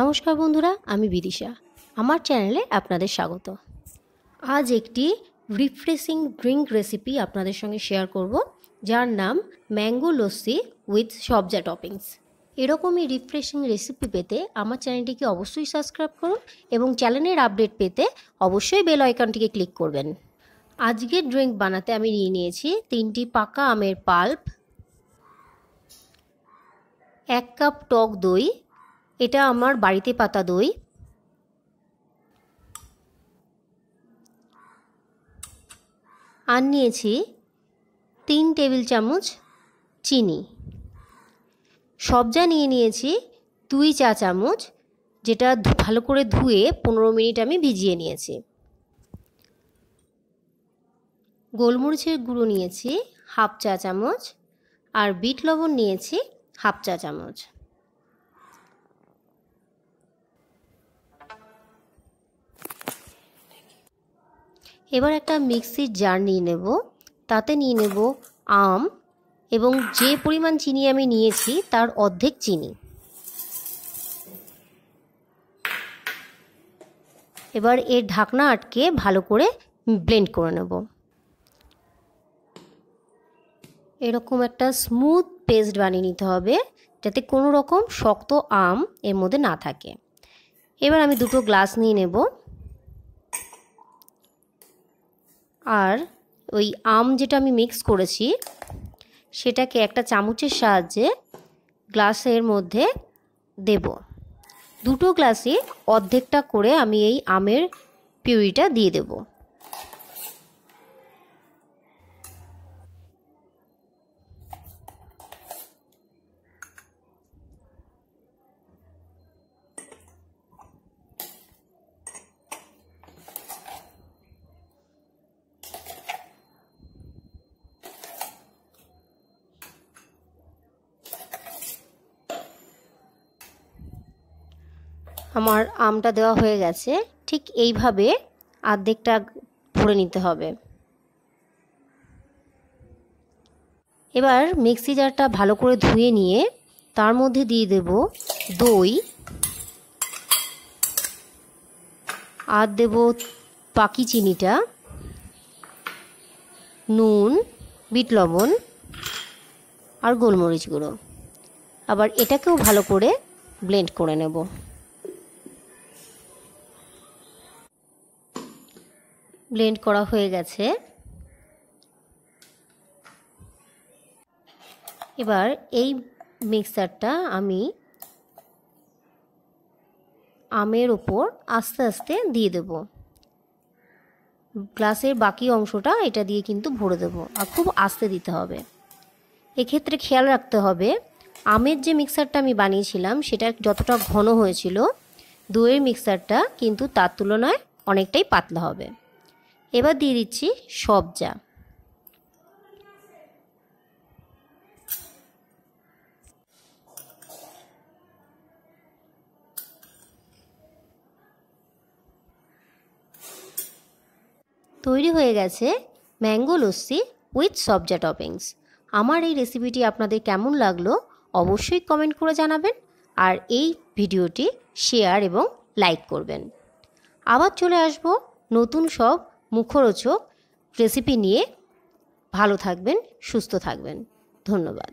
নমস্কার বন্ধুরা, আমি বিদিশা। আমার চ্যানেলে আপনাদের স্বাগত। আজ একটি রিফ্রেশিং ড্রিঙ্ক রেসিপি আপনাদের সঙ্গে শেয়ার করব, যার নাম mango lassi with sabja toppings এরকমই রিফ্রেশিং রেসিপি পেতে আমার চ্যানেলটিকে অবশ্যই সাবস্ক্রাইব করুন এবং চ্যানেলের আপডেট পেতে অবশ্যই বেল আইকনটিকে ক্লিক করবেন। আজকের ড্রিঙ্ক বানাতে আমি নিয়ে নিয়েছি তিনটি পাকা আমের পাল্প এক কাপ টক দই এটা আমার বাড়িতে পাতা দই। আর নিয়েছি তিন টেবিল চামচ চিনি। সবজা নিয়ে নিয়েছি দুই চা চামচ, যেটা ভালো করে ধুয়ে পনেরো মিনিট আমি ভিজিয়ে নিয়েছি। গোলমরিচের গুঁড়ো নিয়েছি হাফ চা চামচ, আর বিট লবণ নিয়েছি হাফ চা চামচ। এবার একটা মিক্সির জার নিয়ে নেব। তাতে নিয়ে নেব আম এবং যে পরিমাণ চিনি আমি নিয়েছি তার অর্ধেক চিনি। এবার এর ঢাকনা আটকে ভালো করে ব্লেন্ড করে নেব। এরকম একটা স্মুথ পেস্ট বানিয়ে নিতে হবে যাতে কোনো রকম শক্ত আম এর মধ্যে না থাকে। এবার আমি দুটো গ্লাস নিয়ে নেব। আর ওই আম যেটা আমি মিক্স করেছি, সেটাকে একটা চামচের সাহায্যে গ্লাসের মধ্যে দেব। দুটো গ্লাসে অর্ধেকটা করে আমি এই আমের পিউরিটা দিয়ে দেব। আমার আমটা দেওয়া হয়ে গেছে, ঠিক এইভাবে আর্ধেকটা ভরে নিতে হবে। এবার মিক্সি জারটা ভালো করে ধুয়ে নিয়ে তার মধ্যে দিয়ে দেব দই। আর দেব পাকি চিনিটা, নুন, বিট লবণ আর গোলমরিচ গুঁড়ো। আবার এটাকেও ভালো করে ব্লেন্ড করে নেব। ব্লেন্ড করা হয়ে গেছে। এবার এই মিক্সারটা আমি আমের ওপর আস্তে আস্তে দিয়ে দেব। গ্লাসের বাকি অংশটা এটা দিয়ে কিন্তু ভরে দেবো আর খুব আস্তে দিতে হবে। এক্ষেত্রে খেয়াল রাখতে হবে, আমের যে মিক্সারটা আমি বানিয়েছিলাম সেটা যতটা ঘন হয়েছিল, দইয়ের মিক্সারটা কিন্তু তার তুলনায় অনেকটাই পাতলা হবে। এবার দিয়ে দিচ্ছি সবজা তৈরি হয়ে গেছে mango lassi with sabja toppings. আমার এই রেসিপিটি আপনাদের কেমন লাগল অবশ্যই কমেন্ট করে জানাবেন আর এই ভিডিওটি শেয়ার এবং লাইক করবেন। আবার চলে আসব নতুন সব মুখরোচক রেসিপি নিয়ে ভালো থাকবেন সুস্থ থাকবেন। ধন্যবাদ।